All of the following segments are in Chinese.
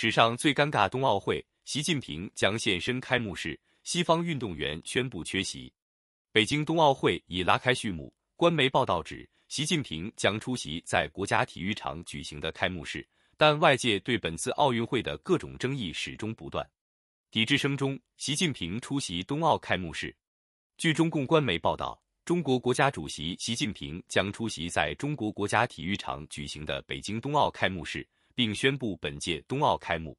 史上最尴尬冬奥会，习近平将现身开幕式，西方运动员宣布缺席。北京冬奥会已拉开序幕，官媒报道指，习近平将出席在国家体育场举行的开幕式，但外界对本次奥运会的各种争议始终不断。抵制声中，习近平出席冬奥开幕式。据中共官媒报道，中国国家主席习近平将出席在中国国家体育场举行的北京冬奥开幕式，并宣布本届冬奥开幕。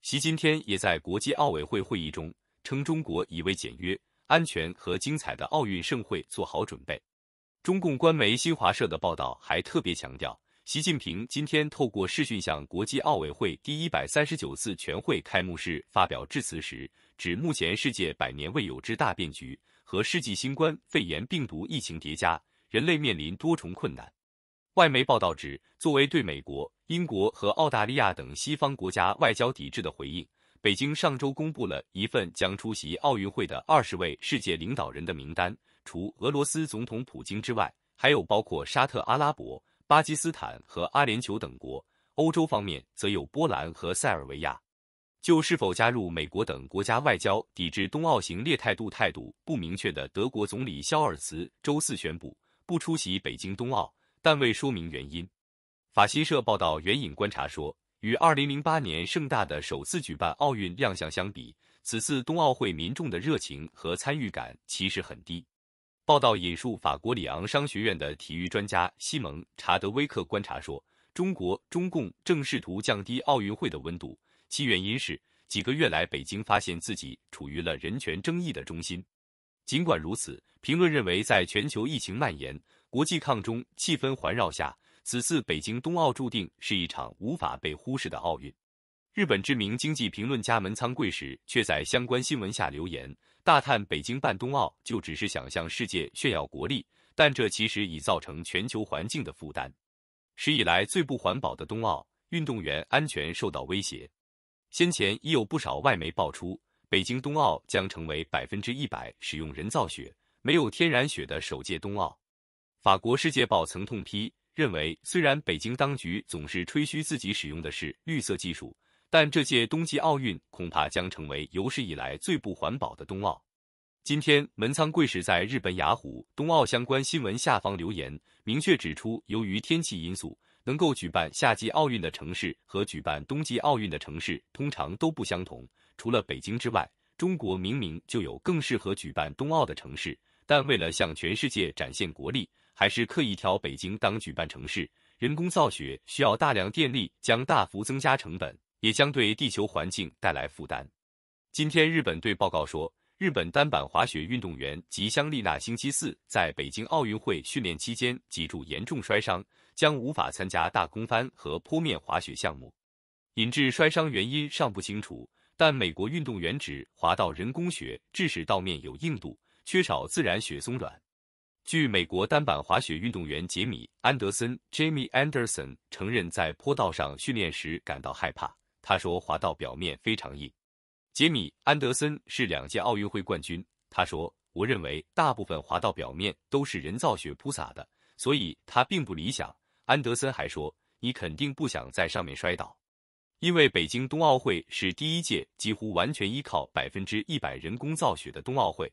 习今天也在国际奥委会会议中称，中国已为简约。安全和精彩的奥运盛会做好准备。中共官媒新华社的报道还特别强调，习近平今天透过视讯向国际奥委会第一百三十九次全会开幕式发表致辞时，指目前世界百年未有之大变局和世纪新冠肺炎病毒疫情叠加，人类面临多重困难。外媒报道指，作为对美国、英国和澳大利亚等西方国家外交抵制的回应。北京上周公布了一份将出席奥运会的二十位世界领导人的名单，除俄罗斯总统普京之外，还有包括沙特阿拉伯、巴基斯坦和阿联酋等国。欧洲方面则有波兰和塞尔维亚。就是否加入美国等国家外交抵制冬奥行列态度态度不明确的德国总理肖尔茨周四宣布不出席北京冬奥，但未说明原因。法新社报道援引观察说。与2008年盛大的首次举办奥运亮相相比，此次冬奥会民众的热情和参与感其实很低。报道引述法国里昂商学院的体育专家西蒙·查德威克观察说，中国中共正试图降低奥运会的温度，其原因是几个月来北京发现自己处于了人权争议的中心。尽管如此，评论认为，在全球疫情蔓延、国际抗中气氛环绕下。此次北京冬奥注定是一场无法被忽视的奥运。日本知名经济评论家门仓贵史却在相关新闻下留言，大叹北京办冬奥就只是想向世界炫耀国力，但这其实已造成全球环境的负担。史以来最不环保的冬奥，运动员安全受到威胁。先前已有不少外媒爆出，北京冬奥将成为百分之一百使用人造雪、没有天然雪的首届冬奥。法国《世界报》曾痛批。认为，虽然北京当局总是吹嘘自己使用的是绿色技术，但这届冬季奥运恐怕将成为有史以来最不环保的冬奥。今天，门仓贵史在日本雅虎冬奥相关新闻下方留言，明确指出，由于天气因素，能够举办夏季奥运的城市和举办冬季奥运的城市通常都不相同。除了北京之外，中国明明就有更适合举办冬奥的城市，但为了向全世界展现国力。还是刻意挑北京当举办城市，人工造雪需要大量电力，将大幅增加成本，也将对地球环境带来负担。今天，日本队报告说，日本单板滑雪运动员吉香丽娜星期四在北京奥运会训练期间脊柱严重摔伤，将无法参加大空翻和坡面滑雪项目。引致摔伤原因尚不清楚，但美国运动员指滑到人工雪致使道面有硬度，缺少自然雪松软。据美国单板滑雪运动员杰米·安德森 （Jamie Anderson） 承认，在坡道上训练时感到害怕。他说，滑道表面非常硬。杰米·安德森是两届奥运会冠军。他说：“我认为大部分滑道表面都是人造雪铺洒的，所以它并不理想。”安德森还说：“你肯定不想在上面摔倒，因为北京冬奥会是第一届几乎完全依靠百分之一百人工造雪的冬奥会。”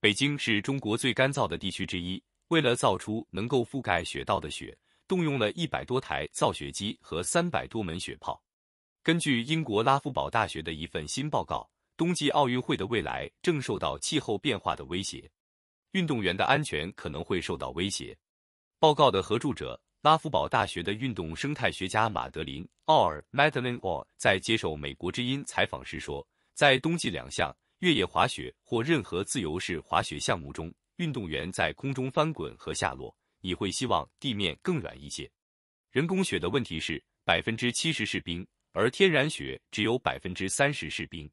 北京是中国最干燥的地区之一。为了造出能够覆盖雪道的雪，动用了一百多台造雪机和三百多门雪炮。根据英国拉夫堡大学的一份新报告，冬季奥运会的未来正受到气候变化的威胁，运动员的安全可能会受到威胁。报告的合著者、拉夫堡大学的运动生态学家马德琳·奥尔 （Madeline Orr） 在接受《美国之音》采访时说，在冬季两项。越野滑雪或任何自由式滑雪项目中，运动员在空中翻滚和下落，你会希望地面更软一些。人工雪的问题是百分之七十是冰，而天然雪只有百分之三十是冰，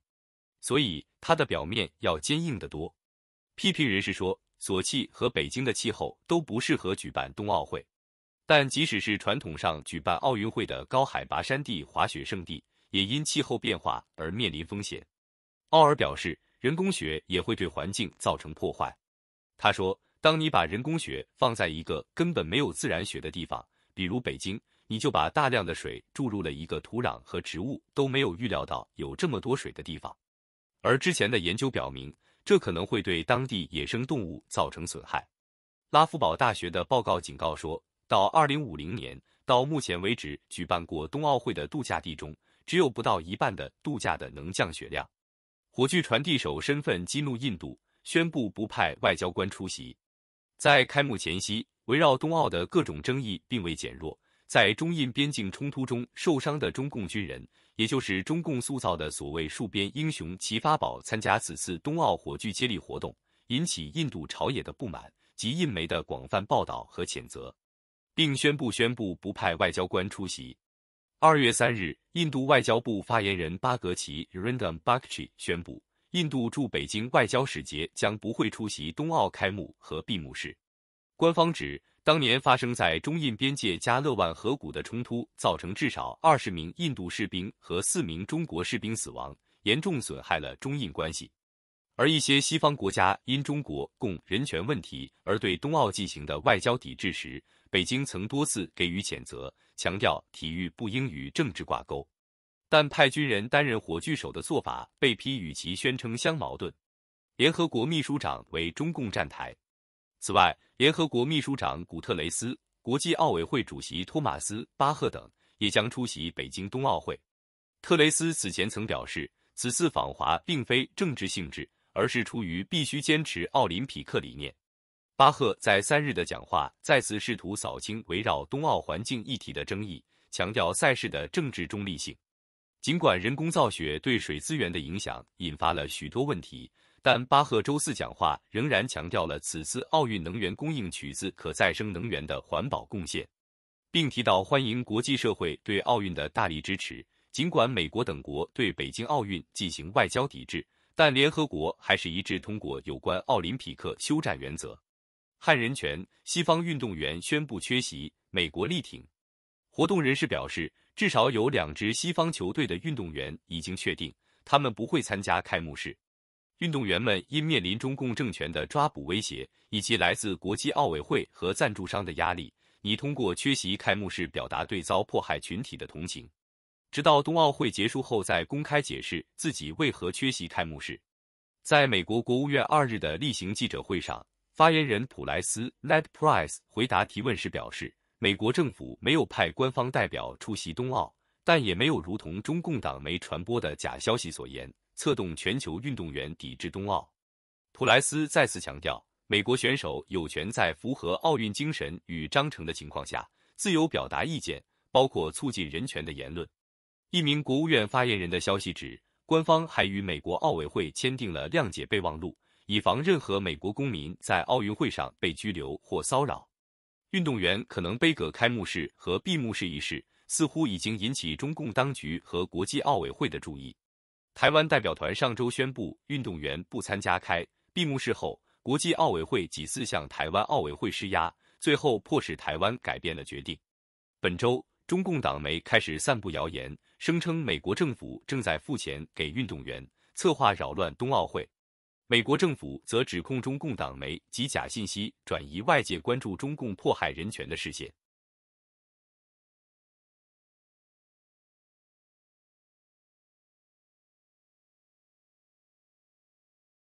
所以它的表面要坚硬得多。批评人士说，索契和北京的气候都不适合举办冬奥会，但即使是传统上举办奥运会的高海拔山地滑雪胜地，也因气候变化而面临风险。奥尔表示，人工雪也会对环境造成破坏。他说：“当你把人工雪放在一个根本没有自然雪的地方，比如北京，你就把大量的水注入了一个土壤和植物都没有预料到有这么多水的地方。而之前的研究表明，这可能会对当地野生动物造成损害。拉夫堡大学的报告警告说，到二零五零年，到目前为止举办过冬奥会的度假地中，只有不到一半的度假的能降雪量。火炬传递手身份激怒印度，宣布不派外交官出席。在开幕前夕，围绕冬奥的各种争议并未减弱。在中印边境冲突中受伤的中共军人，也就是中共塑造的所谓戍边英雄齐发宝，参加此次冬奥火炬接力活动，引起印度朝野的不满及印媒的广泛报道和谴责，并宣布宣布不派外交官出席。二月三日，印度外交部发言人巴格奇 （Random Bakchi） 宣布，印度驻北京外交使节将不会出席冬奥开幕和闭幕式。官方指。当年发生在中印边界加勒万河谷的冲突，造成至少二十名印度士兵和四名中国士兵死亡，严重损害了中印关系。而一些西方国家因中国共人权问题而对冬奥进行的外交抵制时，北京曾多次给予谴责，强调体育不应与政治挂钩。但派军人担任火炬手的做法被批与其宣称相矛盾。联合国秘书长为中共站台。此外，联合国秘书长古特雷斯、国际奥委会主席托马斯·巴赫等也将出席北京冬奥会。特雷斯此前曾表示，此次访华并非政治性质，而是出于必须坚持奥林匹克理念。巴赫在三日的讲话再次试图扫清围绕冬奥环境议题的争议，强调赛事的政治中立性。尽管人工造雪对水资源的影响引发了许多问题。但巴赫周四讲话仍然强调了此次奥运能源供应取自可再生能源的环保贡献，并提到欢迎国际社会对奥运的大力支持。尽管美国等国对北京奥运进行外交抵制，但联合国还是一致通过有关奥林匹克休战原则。汉人权，西方运动员宣布缺席，美国力挺。活动人士表示，至少有两支西方球队的运动员已经确定，他们不会参加开幕式。运动员们因面临中共政权的抓捕威胁，以及来自国际奥委会和赞助商的压力，拟通过缺席开幕式表达对遭迫害群体的同情，直到冬奥会结束后再公开解释自己为何缺席开幕式。在美国国务院二日的例行记者会上，发言人普莱斯 （Ned Price） 回答提问时表示，美国政府没有派官方代表出席冬奥，但也没有如同中共党媒传播的假消息所言。策动全球运动员抵制冬奥，普莱斯再次强调，美国选手有权在符合奥运精神与章程的情况下，自由表达意见，包括促进人权的言论。一名国务院发言人的消息指，官方还与美国奥委会签订了谅解备忘录，以防任何美国公民在奥运会上被拘留或骚扰。运动员可能背葛开幕式和闭幕式一事，似乎已经引起中共当局和国际奥委会的注意。台湾代表团上周宣布，运动员不参加开闭幕式后，国际奥委会几次向台湾奥委会施压，最后迫使台湾改变了决定。本周，中共党媒开始散布谣言，声称美国政府正在付钱给运动员，策划扰乱冬奥会。美国政府则指控中共党媒及假信息，转移外界关注中共迫害人权的视线。